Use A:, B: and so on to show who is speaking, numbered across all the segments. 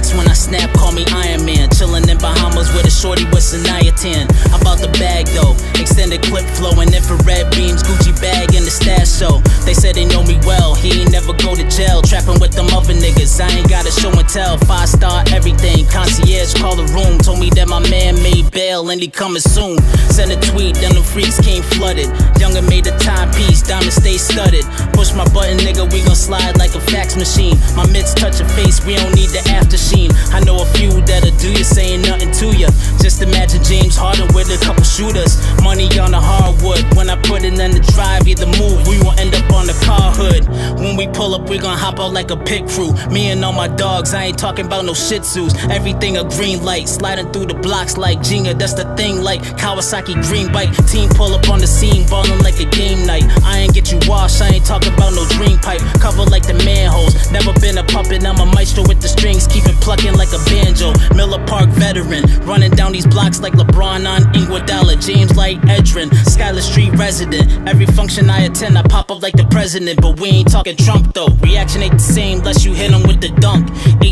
A: When I snap, call me Iron Man. Chillin' in Bahamas with a shorty with Sanaya 10. I'm about the bag though, extended clip flowin', infrared beams, Gucci bag in the stash show. They said they know me well, he ain't never go to jail. Trappin' with them other niggas, I ain't gotta show and tell. Five star everything, concierge call the room. Told me that my man made bail and he comin' soon. Sent a tweet, then the freaks came flooded. Younger made a timepiece, diamond stay studded. Push my button, nigga, we gon' slide like a fax machine. My mitts touch your face, we don't need the after sheen. I know a few that'll do you, saying nothing to ya. Just imagine James Harden with a couple shooters. Money on the hardwood. When I put it in the drive, either move, we won't end up on the car hood. When we pull up, we gon' hop out like a pit crew. Me and all my dogs, I ain't talking about no shih tzus. Everything a green light, sliding through the blocks like Jenga. That's the thing, like Kawasaki green bike. Team pull up on the scene, ballin' like a game night. I ain't get you washed, I ain't talking about no dream pipe. Cover like the manholes. Never been a puppet, I'm a maestro with the strings, keep it plucking like a banjo. Miller Park veteran, running down these blocks like LeBron on Iguodala. James Light Edrin, Schuyler Street resident. Every function I attend, I pop up like the president, but we ain't talking Trump though. Reaction ain't the same unless you hit him with the dunk.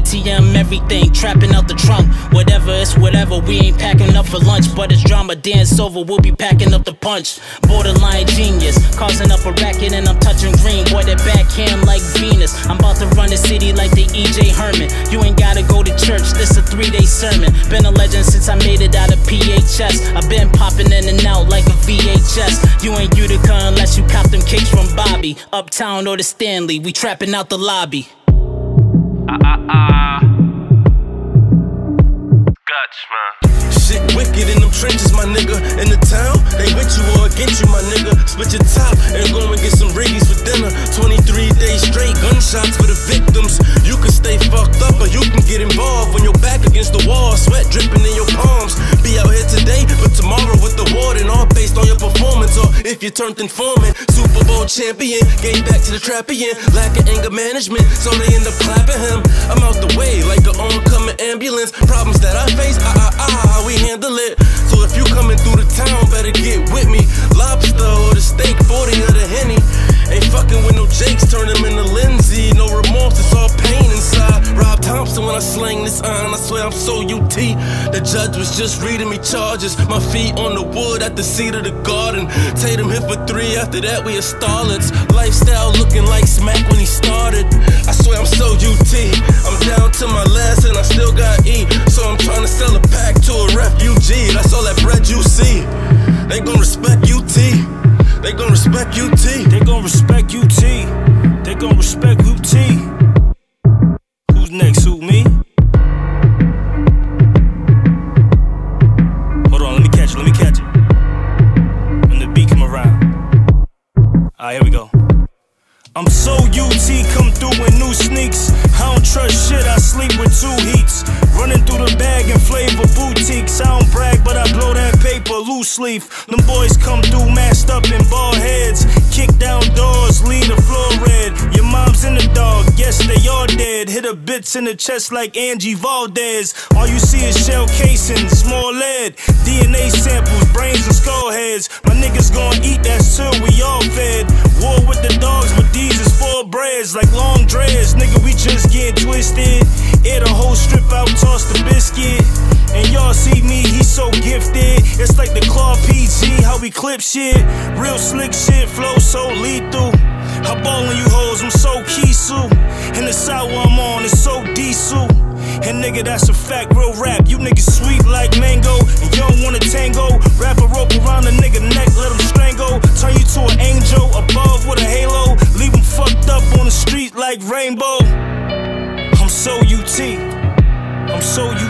A: ATM, everything, trapping out the trunk. Whatever, it's whatever. We ain't packing up for lunch, but it's drama. Dance over, we'll be packing up the punch. Borderline genius, causing up a racket, and I'm touching green. Boy, that backhand like Venus. I'm about to run the city like the EJ Herman. You ain't gotta go to church, this a three day sermon. Been a legend since I made it out of PHS. I've been popping in and out like a VHS. You ain't Utica unless you cop them cakes from Bobby. Uptown or the Stanley, we trapping out the lobby.
B: Ah. Guts, man.
C: Shit wicked in them trenches, my nigga. In the town, they with you or against you, my nigga. Split your top and go and get some riggies for dinner. 23 days straight, gunshots for the victims. You can stay fucked up or you can get involved when you're back against the wall, sweat dripping if you turned informant, Super Bowl champion, gave back to the trap again. Lack of anger management, so they end up clapping him. I'm out the way like an oncoming ambulance. Problems that I face, ah ah ah, we handle it. So if you coming through the town, better get with me. Lobster or the steak, 40 or the henny. Ain't fucking with no Jakes, turn them judge was just reading me charges. My feet on the wood at the seat of the garden. Tatum hit for three, after that we are starlets. Lifestyle looking like smack when he started. I swear I'm so UT. I'm down to my last and I still got E. So I'm trying to sell a pack to a refugee. That's all that bread you see. They gon' respect UT. They gon' respect UT.
D: They gon' respect UT. They gon' respect Come through in new sneaks. I don't trust shit, I sleep with two heats. Running through the bag in flavor boutiques. I don't brag, but I blow that paper loose leaf. Them boys come through masked up in bald heads. Kick down doors, leave the floor red. Your mom's in the dog, yes, they all dead. Hit a bits in the chest like Angie Valdez. All you see is shell casings, small lead. DNA samples, brains and skull heads. My niggas gon' eat that till we all fed. War with the dogs, but these is full breads like long dreads. Nigga, we just get twisted. Air the whole strip out, toss the biscuit. And y'all see me, he's so gifted. It's like the Claw PG, how we clip shit. Real slick shit, flow so lethal. I ball on you hoes, I'm so Kisu. And the side I'm on is so diesel. And nigga, that's a fact, real rap. You niggas sweet like mango, and you don't wanna tango. Wrap a rope around a nigga neck, let him strangle. Turn you to an angel like rainbow. I'm so UT. I'm so UT.